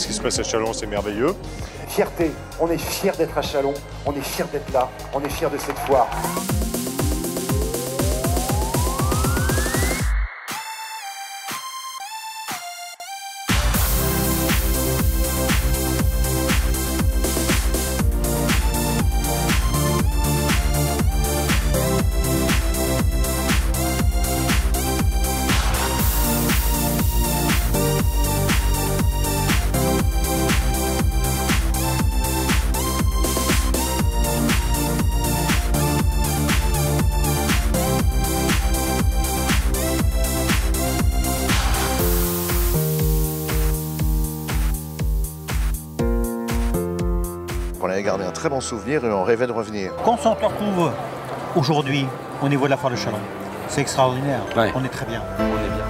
Ce qui se passe à Chalon, c'est merveilleux. Fierté, on est fiers d'être à Chalon, on est fiers d'être là, on est fiers de cette foire. On avait gardé un très bon souvenir et on rêvait de revenir. Quand on se retrouve aujourd'hui au niveau de la foire de Chalon, c'est extraordinaire. Ouais. On est très bien. On est bien.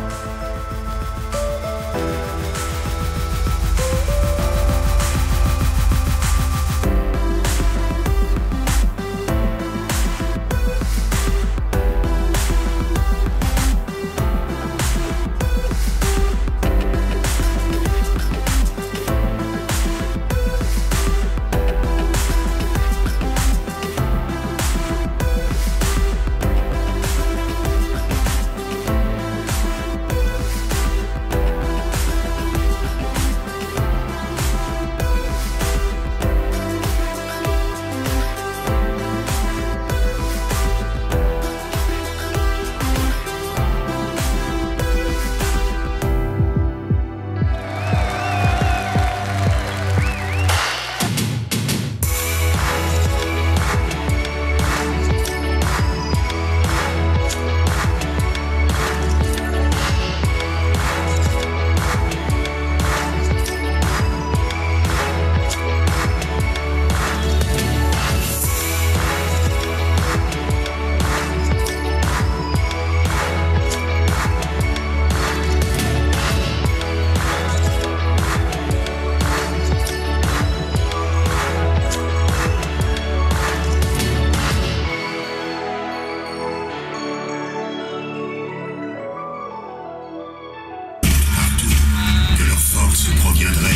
Yeah.